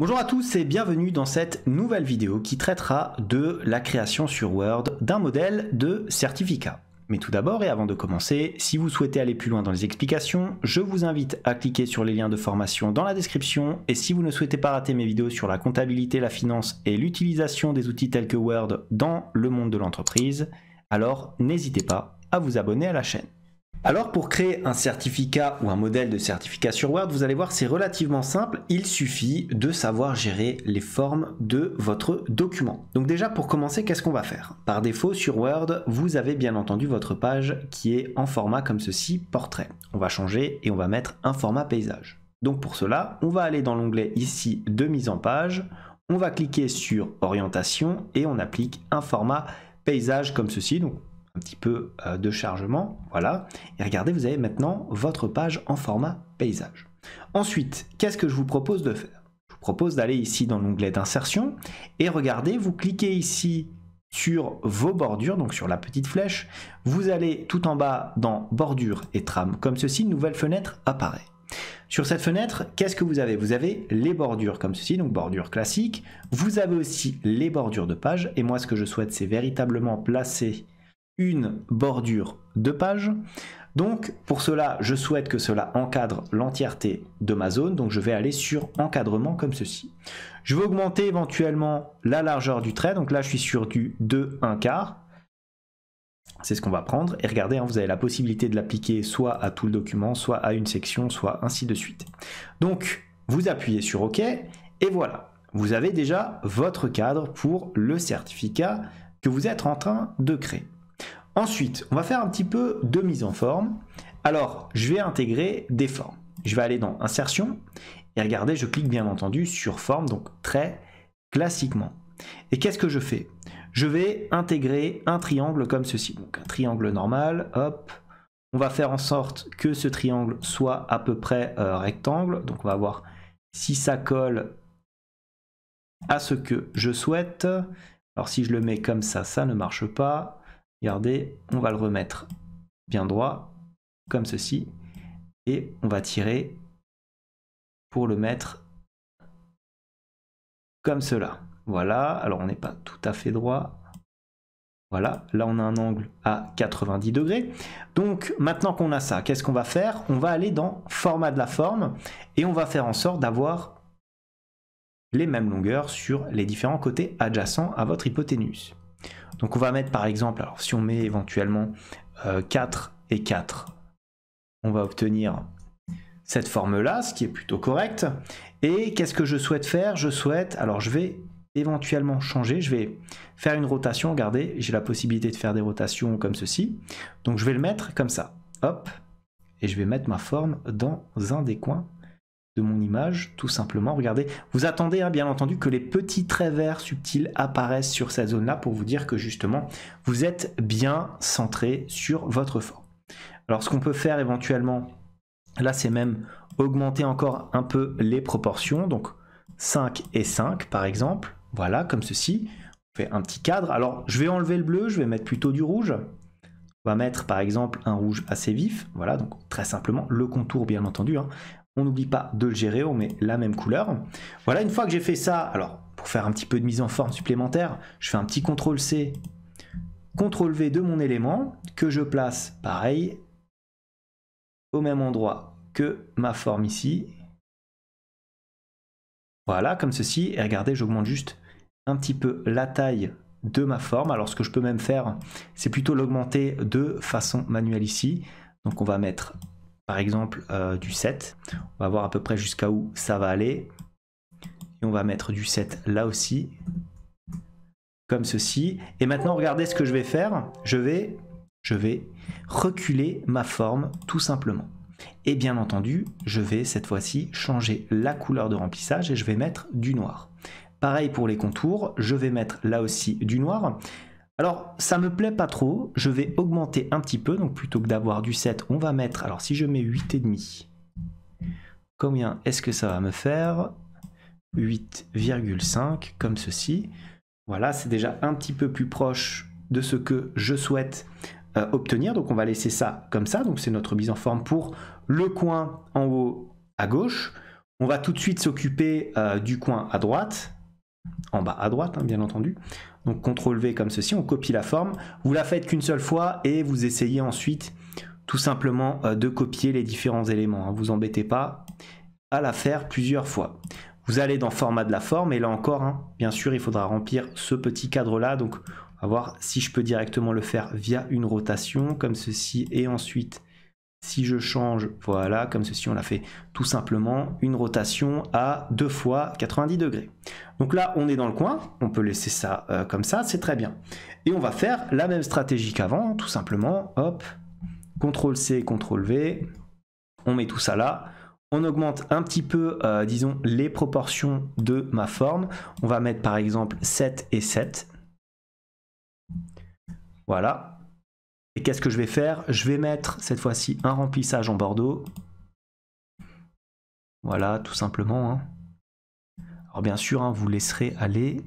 Bonjour à tous et bienvenue dans cette nouvelle vidéo qui traitera de la création sur Word d'un modèle de certificat. Mais tout d'abord et avant de commencer, si vous souhaitez aller plus loin dans les explications, je vous invite à cliquer sur les liens de formation dans la description et si vous ne souhaitez pas rater mes vidéos sur la comptabilité, la finance et l'utilisation des outils tels que Word dans le monde de l'entreprise, alors n'hésitez pas à vous abonner à la chaîne. Alors pour créer un certificat ou un modèle de certificat sur Word, vous allez voir c'est relativement simple, il suffit de savoir gérer les formes de votre document. Donc déjà pour commencer, qu'est-ce qu'on va faire? Par défaut sur Word, vous avez bien entendu votre page qui est en format comme ceci, portrait. On va changer et on va mettre un format paysage. Donc pour cela, on va aller dans l'onglet ici de mise en page, on va cliquer sur orientation et on applique un format paysage comme ceci. Un petit peu euh, de chargement, voilà. Et regardez, vous avez maintenant votre page en format paysage. Ensuite, qu'est-ce que je vous propose de faire? Je vous propose d'aller ici dans l'onglet d'insertion et regardez, vous cliquez ici sur vos bordures, donc sur la petite flèche, vous allez tout en bas dans bordure et trame, comme ceci, une nouvelle fenêtre apparaît. Sur cette fenêtre, qu'est-ce que vous avez? Vous avez les bordures comme ceci, donc bordure classique. Vous avez aussi les bordures de page. Et moi, ce que je souhaite, c'est véritablement placer une bordure de page. Donc pour cela, je souhaite que cela encadre l'entièreté de ma zone. Donc je vais aller sur encadrement comme ceci. Je vais augmenter éventuellement la largeur du trait. Donc là, je suis sur du 2 1 quart. C'est ce qu'on va prendre. Et regardez, hein, vous avez la possibilité de l'appliquer soit à tout le document, soit à une section, soit ainsi de suite. Donc, vous appuyez sur OK. Et voilà, vous avez déjà votre cadre pour le certificat que vous êtes en train de créer. Ensuite, on va faire un petit peu de mise en forme. Alors, je vais intégrer des formes. Je vais aller dans Insertion et regardez, je clique bien entendu sur Forme, donc très classiquement. Et qu'est-ce que je fais? Je vais intégrer un triangle comme ceci. Donc un triangle normal, hop. On va faire en sorte que ce triangle soit à peu près euh, rectangle. Donc on va voir si ça colle à ce que je souhaite. Alors si je le mets comme ça, ça ne marche pas. Regardez, on va le remettre bien droit, comme ceci. Et on va tirer pour le mettre comme cela. Voilà, alors on n'est pas tout à fait droit. Voilà, là on a un angle à 90 degrés. Donc maintenant qu'on a ça, qu'est-ce qu'on va faire? On va aller dans format de la forme et on va faire en sorte d'avoir les mêmes longueurs sur les différents côtés adjacents à votre hypoténuse. Donc on va mettre par exemple, alors si on met éventuellement 4 euh, et 4, on va obtenir cette forme-là, ce qui est plutôt correct. Et qu'est-ce que je souhaite faire? Je souhaite, alors je vais éventuellement changer, je vais faire une rotation, regardez, j'ai la possibilité de faire des rotations comme ceci. Donc je vais le mettre comme ça, hop, et je vais mettre ma forme dans un des coins mon image, tout simplement. Regardez, vous attendez hein, bien entendu que les petits traits verts subtils apparaissent sur cette zone-là pour vous dire que justement, vous êtes bien centré sur votre forme. Alors ce qu'on peut faire éventuellement, là c'est même augmenter encore un peu les proportions, donc 5 et 5 par exemple, voilà, comme ceci. On fait un petit cadre. Alors je vais enlever le bleu, je vais mettre plutôt du rouge. On va mettre par exemple un rouge assez vif, voilà, donc très simplement le contour bien entendu. Hein. On n'oublie pas de le gérer, on met la même couleur. Voilà, une fois que j'ai fait ça, alors pour faire un petit peu de mise en forme supplémentaire, je fais un petit CTRL C, CTRL V de mon élément, que je place pareil, au même endroit que ma forme ici. Voilà, comme ceci. Et regardez, j'augmente juste un petit peu la taille de ma forme. Alors ce que je peux même faire, c'est plutôt l'augmenter de façon manuelle ici. Donc on va mettre par exemple euh, du 7. On va voir à peu près jusqu'à où ça va aller. Et on va mettre du 7 là aussi, comme ceci. Et maintenant, regardez ce que je vais faire. Je vais, je vais reculer ma forme tout simplement. Et bien entendu, je vais cette fois-ci changer la couleur de remplissage et je vais mettre du noir. Pareil pour les contours, je vais mettre là aussi du noir. Alors, ça me plaît pas trop, je vais augmenter un petit peu, donc plutôt que d'avoir du 7, on va mettre, alors si je mets 8,5, combien est-ce que ça va me faire? 8,5, comme ceci. Voilà, c'est déjà un petit peu plus proche de ce que je souhaite euh, obtenir, donc on va laisser ça comme ça, donc c'est notre mise en forme pour le coin en haut à gauche. On va tout de suite s'occuper du coin à droite, en bas à droite, hein, bien entendu. Donc CTRL V comme ceci, on copie la forme. Vous la faites qu'une seule fois et vous essayez ensuite tout simplement de copier les différents éléments. Hein. Vous embêtez pas à la faire plusieurs fois. Vous allez dans format de la forme et là encore, hein, bien sûr, il faudra remplir ce petit cadre là. Donc, on va voir si je peux directement le faire via une rotation comme ceci et ensuite si je change, voilà, comme ceci, on a fait tout simplement une rotation à deux fois 90 degrés. Donc là, on est dans le coin, on peut laisser ça euh, comme ça, c'est très bien. Et on va faire la même stratégie qu'avant, tout simplement, hop, CTRL-C, CTRL-V, on met tout ça là, on augmente un petit peu, euh, disons, les proportions de ma forme. On va mettre par exemple 7 et 7. Voilà. Et qu'est-ce que je vais faire? Je vais mettre cette fois-ci un remplissage en bordeaux. Voilà, tout simplement. Hein. Alors bien sûr, hein, vous laisserez aller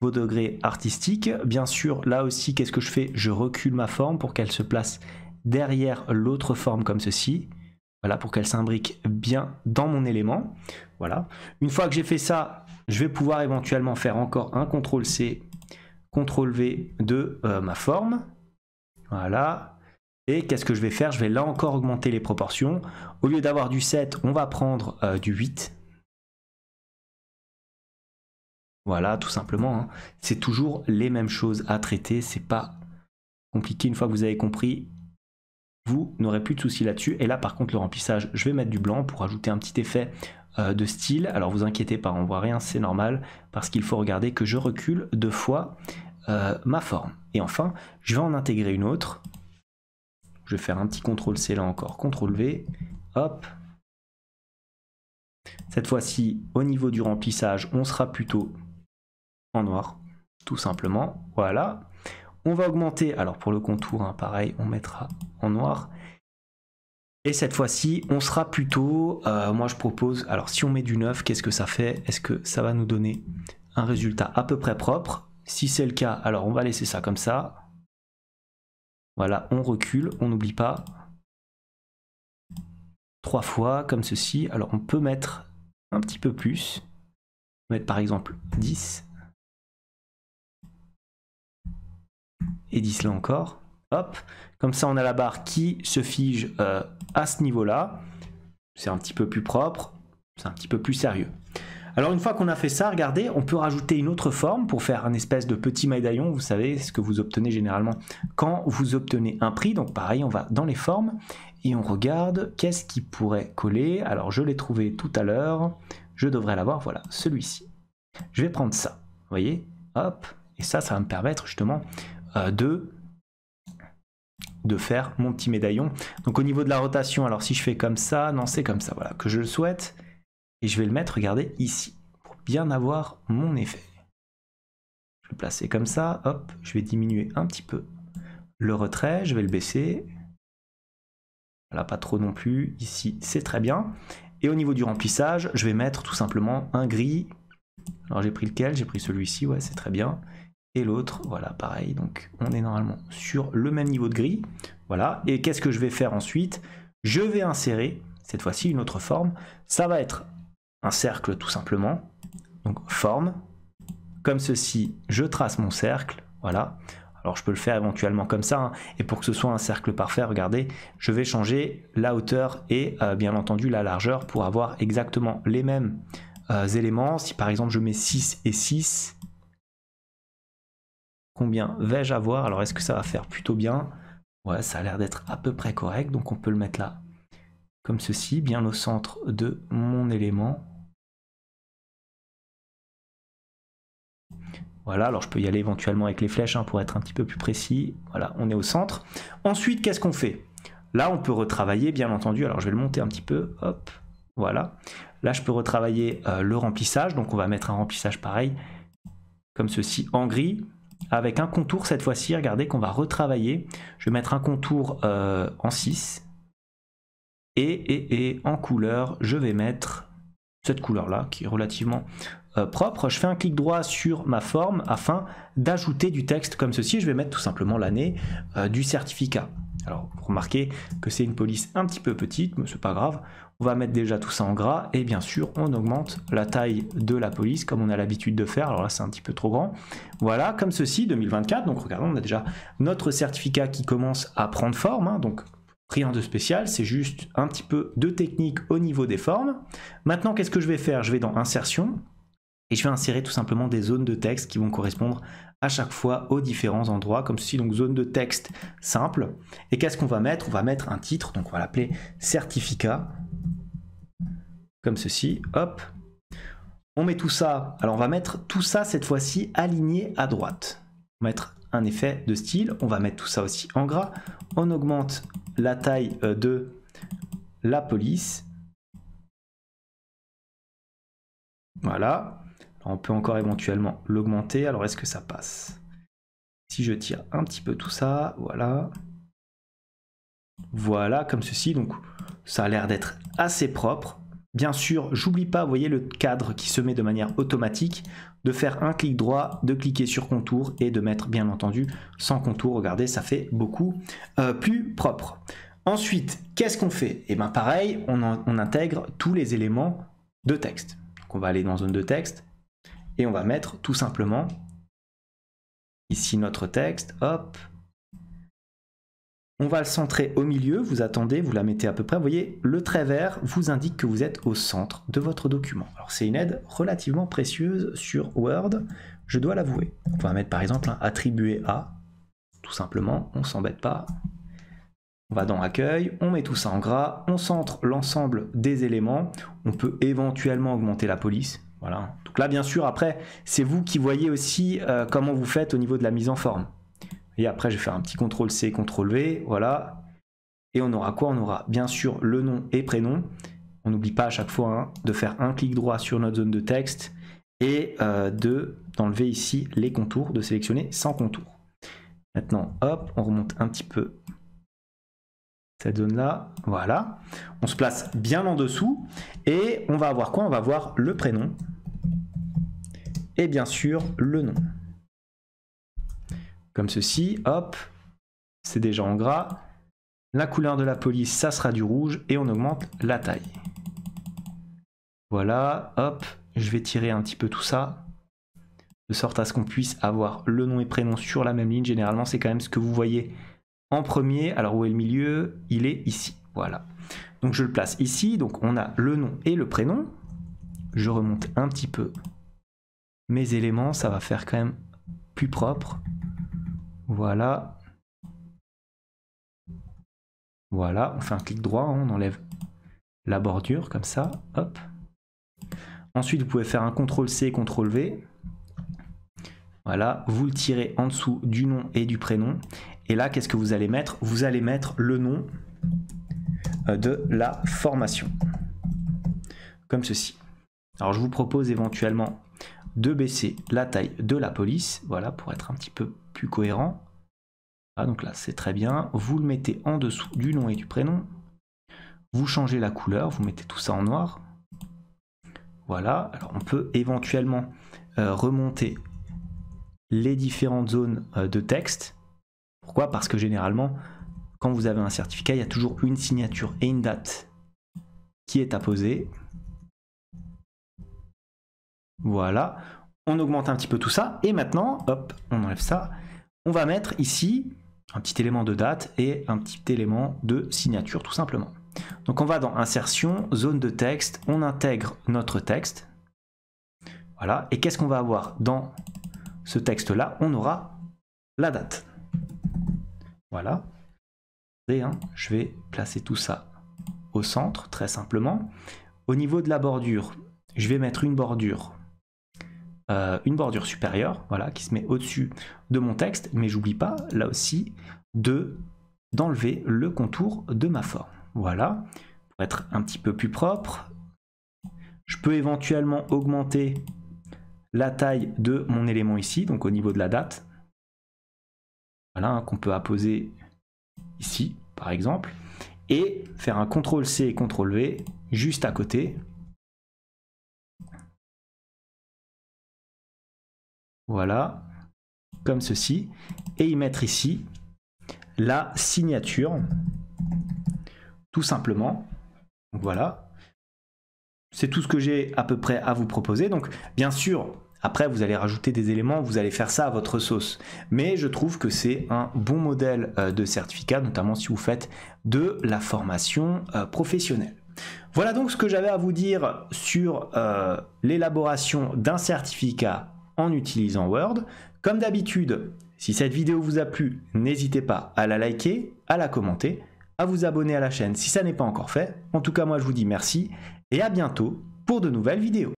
vos degrés artistiques. Bien sûr, là aussi, qu'est-ce que je fais? Je recule ma forme pour qu'elle se place derrière l'autre forme comme ceci. Voilà, pour qu'elle s'imbrique bien dans mon élément. Voilà. Une fois que j'ai fait ça, je vais pouvoir éventuellement faire encore un CTRL-C, CTRL-V de euh, ma forme. Voilà. Et qu'est-ce que je vais faire? Je vais là encore augmenter les proportions. Au lieu d'avoir du 7, on va prendre euh, du 8. Voilà, tout simplement. Hein. C'est toujours les mêmes choses à traiter. C'est pas compliqué une fois que vous avez compris. Vous n'aurez plus de soucis là-dessus. Et là, par contre, le remplissage, je vais mettre du blanc pour ajouter un petit effet euh, de style. Alors, vous inquiétez pas, on voit rien, c'est normal. Parce qu'il faut regarder que je recule deux fois euh, ma forme. Et enfin, je vais en intégrer une autre. Je vais faire un petit CTRL-C là encore, CTRL-V, hop. Cette fois-ci, au niveau du remplissage, on sera plutôt en noir, tout simplement. Voilà. On va augmenter, alors pour le contour, hein, pareil, on mettra en noir. Et cette fois-ci, on sera plutôt, euh, moi je propose, alors si on met du neuf, qu'est-ce que ça fait? Est-ce que ça va nous donner un résultat à peu près propre? Si c'est le cas, alors on va laisser ça comme ça. Voilà, on recule, on n'oublie pas. Trois fois, comme ceci. Alors on peut mettre un petit peu plus. Mettre par exemple 10. Et 10 là encore. Hop, comme ça on a la barre qui se fige euh, à ce niveau-là. C'est un petit peu plus propre, c'est un petit peu plus sérieux. Alors une fois qu'on a fait ça, regardez, on peut rajouter une autre forme pour faire un espèce de petit médaillon. Vous savez, ce que vous obtenez généralement quand vous obtenez un prix. Donc pareil, on va dans les formes et on regarde qu'est-ce qui pourrait coller. Alors je l'ai trouvé tout à l'heure. Je devrais l'avoir, voilà, celui-ci. Je vais prendre ça, vous voyez, hop. Et ça, ça va me permettre justement euh, de de faire mon petit médaillon. Donc au niveau de la rotation, alors si je fais comme ça, non c'est comme ça, voilà, que je le souhaite. Et je vais le mettre, regardez, ici, pour bien avoir mon effet. Je vais le placer comme ça, hop, je vais diminuer un petit peu le retrait, je vais le baisser. Voilà, pas trop non plus, ici c'est très bien. Et au niveau du remplissage, je vais mettre tout simplement un gris. Alors j'ai pris lequel? J'ai pris celui-ci, ouais c'est très bien. Et l'autre, voilà, pareil. Donc on est normalement sur le même niveau de gris. Voilà, et qu'est-ce que je vais faire ensuite? Je vais insérer, cette fois-ci, une autre forme. Ça va être un cercle tout simplement. Donc forme, comme ceci, je trace mon cercle, voilà. Alors je peux le faire éventuellement comme ça, hein. et pour que ce soit un cercle parfait, regardez, je vais changer la hauteur et euh, bien entendu la largeur pour avoir exactement les mêmes euh, éléments. Si par exemple je mets 6 et 6, combien vais-je avoir? Alors est-ce que ça va faire plutôt bien? Ouais, ça a l'air d'être à peu près correct, donc on peut le mettre là, comme ceci, bien au centre de mon élément. Voilà, alors je peux y aller éventuellement avec les flèches hein, pour être un petit peu plus précis. Voilà, on est au centre. Ensuite, qu'est-ce qu'on fait? Là, on peut retravailler, bien entendu. Alors, je vais le monter un petit peu. Hop, voilà. Là, je peux retravailler euh, le remplissage. Donc, on va mettre un remplissage pareil, comme ceci, en gris, avec un contour cette fois-ci. Regardez qu'on va retravailler. Je vais mettre un contour euh, en 6. Et, en couleur, je vais mettre cette couleur-là, qui est relativement euh, propre, je fais un clic droit sur ma forme afin d'ajouter du texte comme ceci. Je vais mettre tout simplement l'année euh, du certificat. Alors, remarquez que c'est une police un petit peu petite, mais c'est pas grave. On va mettre déjà tout ça en gras et bien sûr, on augmente la taille de la police comme on a l'habitude de faire. Alors là, c'est un petit peu trop grand. Voilà, comme ceci, 2024. Donc, regardons, on a déjà notre certificat qui commence à prendre forme. Hein. donc, rien de spécial, c'est juste un petit peu de technique au niveau des formes. Maintenant, qu'est-ce que je vais faire? Je vais dans Insertion et je vais insérer tout simplement des zones de texte qui vont correspondre à chaque fois aux différents endroits, comme ceci, donc zone de texte simple. Et qu'est-ce qu'on va mettre? On va mettre un titre, donc on va l'appeler certificat, comme ceci, hop. On met tout ça, alors on va mettre tout ça cette fois-ci aligné à droite. Effet de style, on va mettre tout ça aussi en gras, on augmente la taille euh, de la police. Voilà, on peut encore éventuellement l'augmenter. Alors, est-ce que ça passe? Si je tire un petit peu tout ça, voilà. Voilà, comme ceci. Donc, ça a l'air d'être assez propre. Bien sûr, j'oublie pas, voyez le cadre qui se met de manière automatique, de faire un clic droit, de cliquer sur contour et de mettre bien entendu sans contour. Regardez, ça fait beaucoup euh, plus propre. Ensuite, qu'est-ce qu'on fait? Et eh bien pareil, on, intègre tous les éléments de texte. Donc on va aller dans zone de texte, et on va mettre tout simplement ici notre texte, hop. On va le centrer au milieu, vous attendez, vous la mettez à peu près. Vous voyez, le trait vert vous indique que vous êtes au centre de votre document. Alors c'est une aide relativement précieuse sur Word, je dois l'avouer. On va mettre par exemple un attribué à, tout simplement, on s'embête pas. On va dans Accueil, on met tout ça en gras, on centre l'ensemble des éléments. On peut éventuellement augmenter la police, voilà. Donc là, bien sûr, après, c'est vous qui voyez aussi euh, comment vous faites au niveau de la mise en forme. Et après, je vais faire un petit CTRL C, CTRL V, voilà. Et on aura quoi? On aura bien sûr le nom et prénom. On n'oublie pas à chaque fois hein, de faire un clic droit sur notre zone de texte et euh, de d'enlever ici les contours, de sélectionner sans contour. Maintenant, hop, on remonte un petit peu cette zone-là, voilà. On se place bien en dessous et on va avoir quoi? On va avoir le prénom et bien sûr le nom. Comme ceci, hop, c'est déjà en gras. La couleur de la police, ça sera du rouge et on augmente la taille. Voilà, hop, je vais tirer un petit peu tout ça de sorte à ce qu'on puisse avoir le nom et prénom sur la même ligne. Généralement, c'est quand même ce que vous voyez en premier. Alors où est le milieu? Il est ici. Voilà. Donc je le place ici. Donc on a le nom et le prénom. Je remonte un petit peu mes éléments. Ça va faire quand même plus propre. Voilà. Voilà. On fait un clic droit. Hein. On enlève la bordure comme ça. Hop. Ensuite, vous pouvez faire un CTRL-C, CTRL-V. Voilà, vous le tirez en dessous du nom et du prénom. Et là, qu'est-ce que vous allez mettre? Vous allez mettre le nom euh, de la formation. Comme ceci. Alors je vous propose éventuellement de baisser la taille de la police, voilà, pour être un petit peu plus cohérent. Ah, donc là, c'est très bien. Vous le mettez en dessous du nom et du prénom. Vous changez la couleur, vous mettez tout ça en noir. Voilà, alors on peut éventuellement euh, remonter les différentes zones euh, de texte. Pourquoi? Parce que généralement, quand vous avez un certificat, il y a toujours une signature et une date qui est apposée. Voilà, on augmente un petit peu tout ça. Et maintenant, hop, on enlève ça. On va mettre ici un petit élément de date et un petit élément de signature, tout simplement. Donc on va dans Insertion, Zone de texte, on intègre notre texte. Voilà, et qu'est-ce qu'on va avoir dans ce texte-là? On aura la date. Voilà. Hein, je vais placer tout ça au centre, très simplement. Au niveau de la bordure, je vais mettre une bordure, euh, une bordure supérieure, voilà, qui se met au-dessus de mon texte, mais j'oublie pas, là aussi, de d'enlever le contour de ma forme. Voilà, pour être un petit peu plus propre. Je peux éventuellement augmenter la taille de mon élément ici, donc au niveau de la date. Voilà, hein, qu'on peut apposer ici, par exemple, et faire un CTRL-C et CTRL-V juste à côté. Voilà, comme ceci, et y mettre ici la signature. Tout simplement. voilà. C'est tout ce que j'ai à peu près à vous proposer. Donc bien sûr, après, vous allez rajouter des éléments, vous allez faire ça à votre sauce. Mais je trouve que c'est un bon modèle euh, de certificat, notamment si vous faites de la formation euh, professionnelle. Voilà donc ce que j'avais à vous dire sur euh, l'élaboration d'un certificat en utilisant Word. Comme d'habitude, si cette vidéo vous a plu, n'hésitez pas à la liker, à la commenter, à vous abonner à la chaîne si ça n'est pas encore fait. En tout cas, moi je vous dis merci et à bientôt pour de nouvelles vidéos.